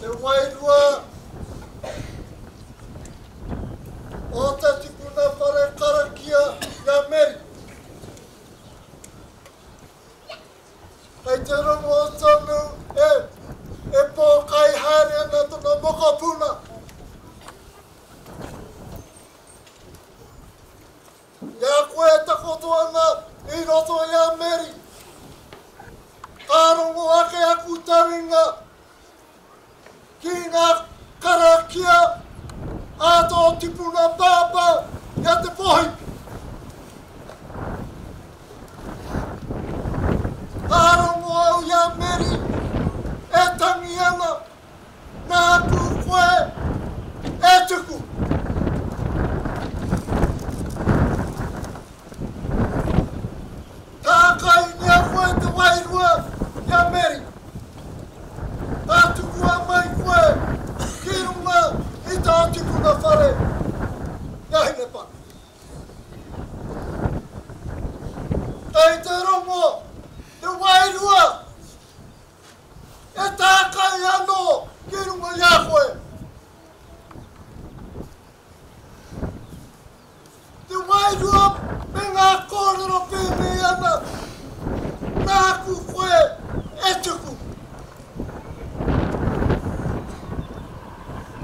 Te wairua o te tipuna whare karakia i Amerika. Kei te rongo tonu e, e pōkai haere ana tona mokopuna. I a koe e takoto ana i roto i a Meri, ka rongo ake aku taringa ki ngā karakia a tō tipuna pāpā i a Te Pohipi. Ka rongo au i a Meri e tangi ana Nāku koe e tuku. Tākaingia koe te wairua ki a Meri. Ka tukua mai koe ki runga i tā tipuna whare ki a Hinepana. Kei te rongo te wairua. He tākai anō ki runga i a koe te wairua me ngā kōrero pēnei ana nāku koe e tuku.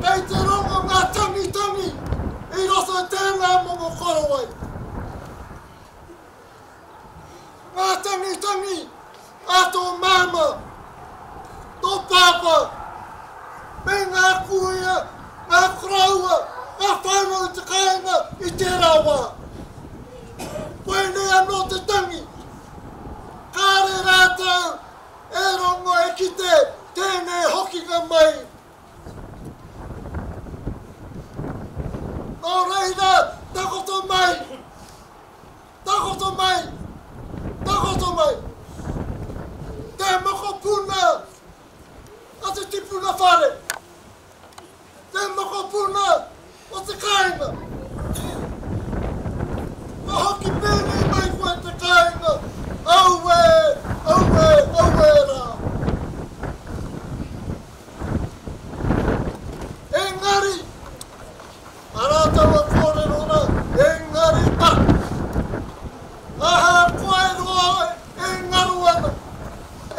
Kei te rongo ngā tangitangi i roto i tēnā momo korowai. Ngā tangitangi a tō māmā, tō pāpā, me ngā kuia, ngā koroua, ngā whānau i te kāinga i tērā wā. Koinei anō te tangi. Kāre rātou e rongo e kite tēnei hokinga mai. Nō reira, takoto mai! Takoto mai! Takoto mai! Te mokopuna o te tipuna whare! Te mokopuna o te kāinga! Ka hoki pēnei mai koe te kāinga, auē, auē, auē rā! Engari, A rātou e kōrero ana, engari taku. Ahakoa e roa ai, e ngaro ana.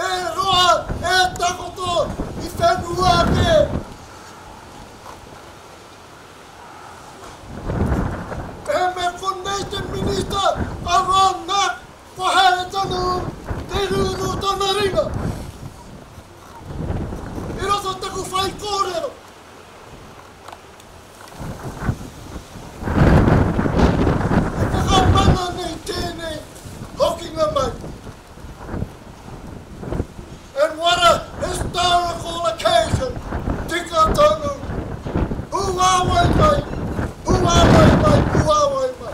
E roa, e takoto i whenua ake. Mehemea konei te Minita a Ron Mack, kua haere tonu te rūru tana ringa. I roto taku whaikōrero. He whakamana nei tēnei hokinga mai. And what a historical occasion, tika tonu, pūāwai mai, pūāwai mai, pūāwai mai.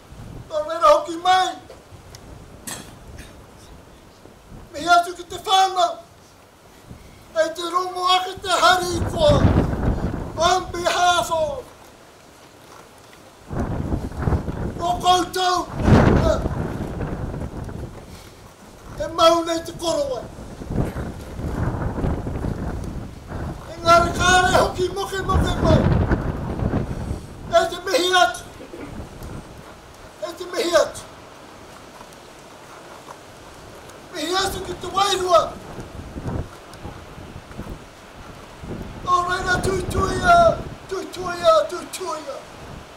Nō reira hoki mai, mihi atu ki te whānau, kei te rongo ake te hari i koa, on behalf of, nō koutou, E mau nei te korowai. Engari kāre hoki mokemoke mai. E te mihi atu. E te mihi atu. Mihi atu ki te wairua. Nō reira tuituia, tuituia, tuituia.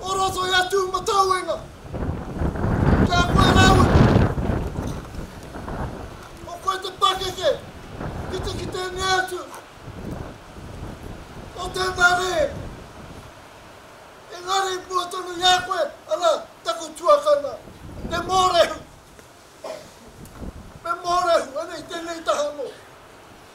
O roto i a Tūmatauenga, ki a koe rāua ki te kite. Ko koe te pakeke ki te kitenga atu o tēnā rehe. Engari mua tonu i a koe, ana, taku tuakana, te mōrehu. Me mōrehu, anei, tēnei taha anō.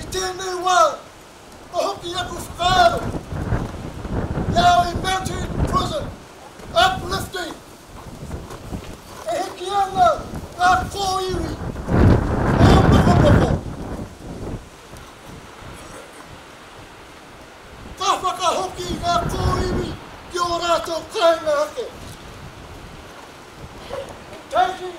I tēnei wā, ka hoki aku whakaaro i a au i Mountain Prison, Uplifting. E hiki ana ngā kōiwi ōmokomoko. Ka whakahoki ngā kōiwi ki ō rātou kāinga ake. Taking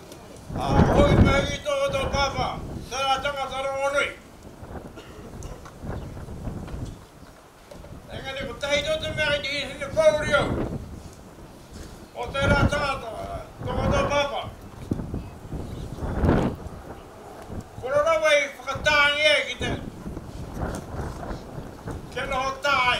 Ahakoa kua ui tō tō pāpā, tērā tangata rongonui. Engari kotahi tō te mea ki hine pōuri au, ko tērā tangata tō tō pāpā. Kura rawa i whakatāngia ki te, kia noho tā ai.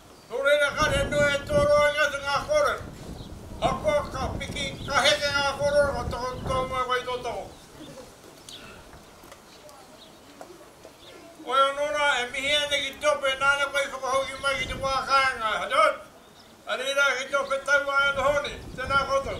Nō reira ka reno e Toroenga ki ngā kōrero. Ahakoa ka piki, ka heke ngā kōrero, ka takoto mai koe i tō taho. Oi anō rā, e mihi ana ki te ope nāna koe i whakahoki mai ki te wā kāinga, Haddad! Arei rā ki te ope tauā e noho nei. Tēnā koutou.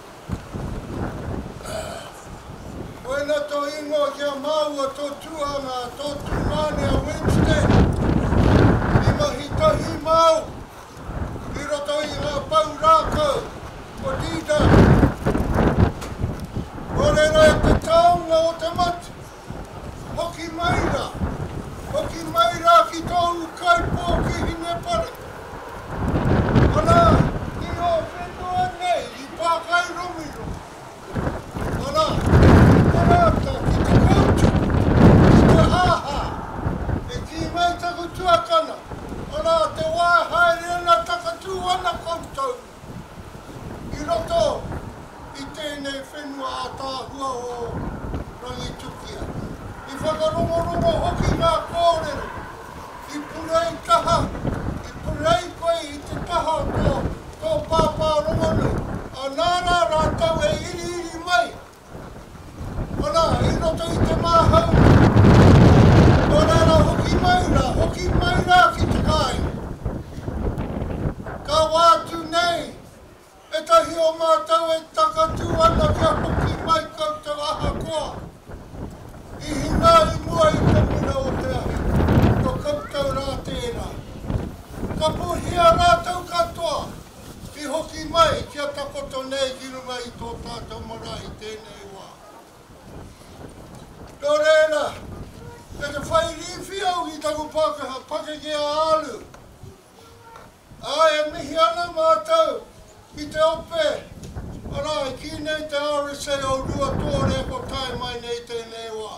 Koina to ingoa ki a maua to tuhanga, to tumane a Winston. I mahi tahi mau i roto i nga pou rakau o D-Day. Korero e te taunga o te matu. Hoki mai rā, hoki mai rā ki tōu kaipō ki Hinepare. Arā, ki ō whenua nei i Pākairomiromi. Arā, ki te rātau, ki te koutu, ki te hāhā. E kī nei taku tuakana, arā, te wā e haere ana takatū ana koutou I roto i tēnei whenua ātaahua o Rangitukia, i whakarongorongo hoki ngā kōrero ki purei kaha, i purei koe i te kaha o tō pāpā rongonui, anā rā rātou e iriiri mai Ana, i roto i te māhau, kua rā rā hoki mai rā, hoki mai rā ki te kāinga. Ka wā atu nei, ētahi o mātou e takatū ana kia hoki mai koutou ahakoa i hinā i mua i te mura o te ahi, kua koutou rā tērā. Ka pūhia rātou katoa, I hoki mai ki a takoto nei ki runga i tō tātou marae i tēnei wā. Nō reira, me te whai rīwhi au ki taku Pākehā pakeke a Alu, ā, e mihi ana mātou ki te ope, arā, i kī nei te RSA o Ruatoore ko tae mai nei tēnei wā.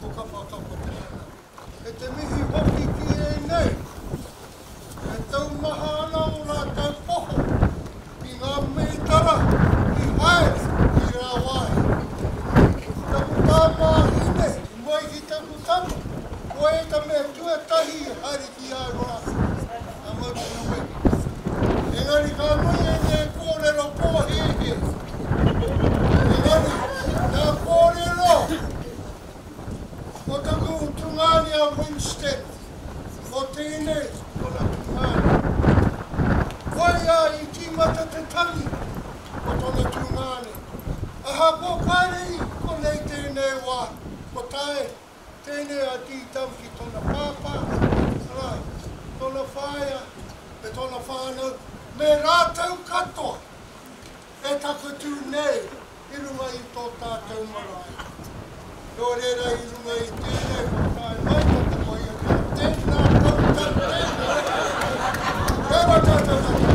Ko Kapa Kapa te mana. Kei te mihi hoki ki ēnei e taumaha ana ō rātou poho ki ngā mētara i haere ki rāwāhi. Ko taku tāmāhine i moe ki taku tama, ko ēta mea tuatahi i haere ki. ki aua a Moutonuweke. Engari ka nui ēnei kōrero pōhēhē, engari ngā kōrero o taku tungāne a Winston, ko tēnei tōna tungāne. Koia i tīmata te tangi o tōna tungāne, ahakoa kāre i konei tēnei wā, ko Tae Tēnei a Tītau ki tōna pāpā, arā, tōna whaea me tōna whānau, me rātou katoa e takutū nei i runga i tō tātou marae. Nō reira, i runga i tēnei whakaae mai ko te waiata, tēnā koutou, tēnā koutou, kei rā tātou katoa.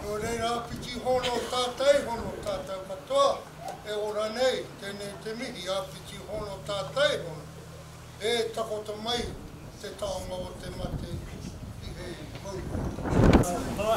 Nō reira, āpiti hono tātai, hono tātou katoa e ora nei, tēnei te mihi, āpiti hono tātai, hono, ē takoto mai te taonga o te mate ki hei mauroa.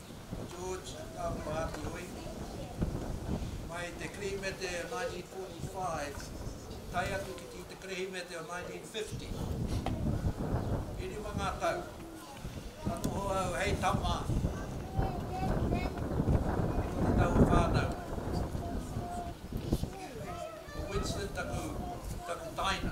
George Taruātioi, mai te Kerehimete o 1945 tae atu ki te Kerehimete o 1950. E rima ngā tau ka noho au hei tama i tōna taua whānau. Ko Winston taku taina.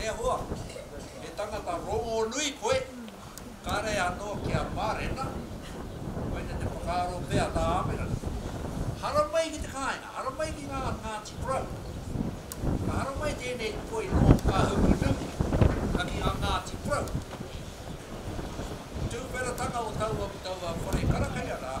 E hoa, he tangata rongonui koe, kare anō ki a Marena, koinei te whakaaro pea tā Amerika. Haramai ki te kāinga, haramai ki ngā Ngāti Porou. Ka haramai tēnei pua i noho whakahuru nui ki ngā Ngāti Porou. Tūwheratanga o taua whare karakaya rā.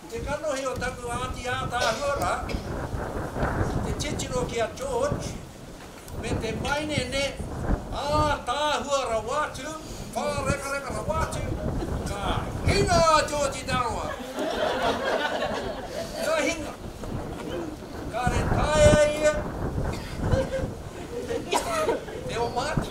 Ki te kanohi o taku āti ātaahua rā, ki te titiro ki a George me te painene ātaahua rawa atu, pārekareka rawa atu, ka hinga a George i te aroha. Ka hinga. Kāre taea e ia te oma atu.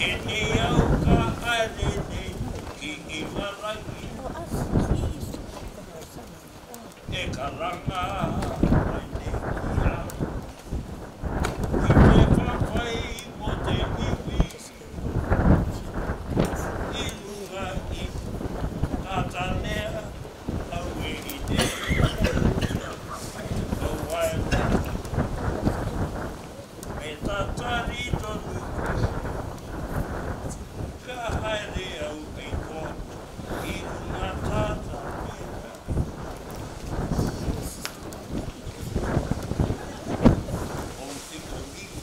Tēnei au ka haere nei ki Ingarangi e karanga mai nei ki a koe. Ki te whawhai mō te iwi I runga i Tātānea aue i te Tūpuna o Waimārama. Me tatari tonu au ka haere au ki roa i runga Tātānea o te Kohinga.